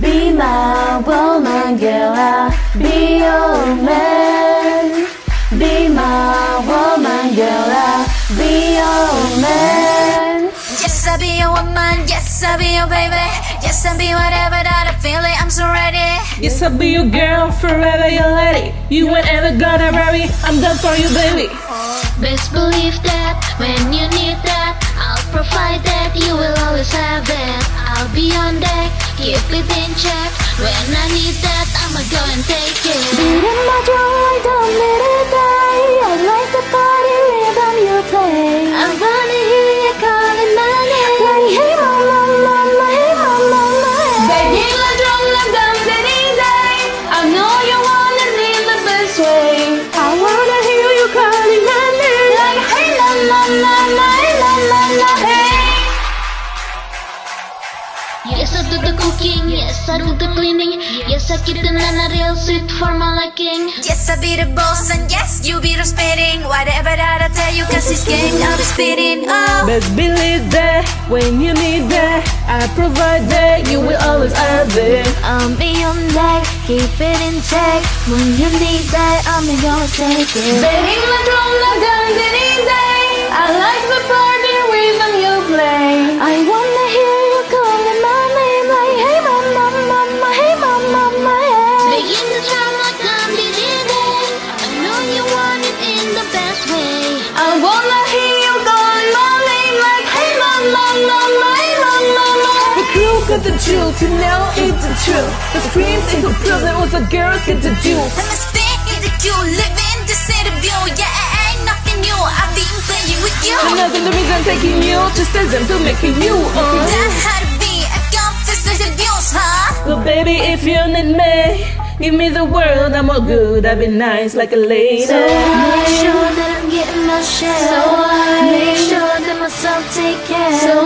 Be my woman, girl. I'll be your man. Be my woman, girl. I'll be your man. Yes, I'll be your woman. Yes, I'll be your baby. Yes, I'll be whatever that I feel like. I'm so ready. Yes, I'll be your girl, forever your lady. You ain't ever gonna worry, I'm done for you, baby. Best believe that when you need that, keep it in check. When I need that, I'ma go and take it. Yes, I do the cooking. Yes, I do the cleaning. Yes, I keep the nana real sweet for my liking. Yes, I be the boss, and yes, you be the spitting. Whatever that I tell you, cause it's game, I'll be spitting. Oh. Best believe that when you need that, I provide that. You will always have it. I'll be on deck, keep it in check. When you need that, I'm gonna take it. Begging like drum like drum got the juice, you know it's the truth. The screams into proof that what the girls get to do. I'm a spit in the queue, living the city view. Yeah, I ain't nothing new. I've been playing with you. Another the reason taking you just as them to making you. Uh. That had to be a confess with the views, huh? Well, baby, if you need me, give me the world. I'm all good. I've been nice like a lady. So Make sure that I'm getting my share. So what? Make sure that myself take care. So